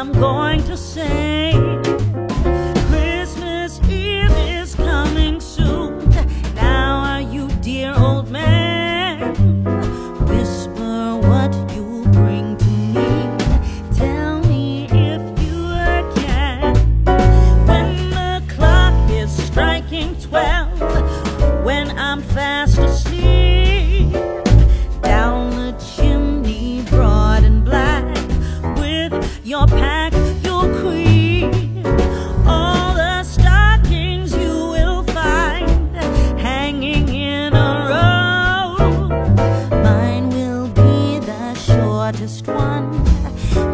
I'm going to say. Christmas Eve is coming soon. Now are you dear old man? Whisper what you bring to me. Tell me if you can When the clock is striking twelve When I'm fast asleep Down the chimney broad and black With your past first one.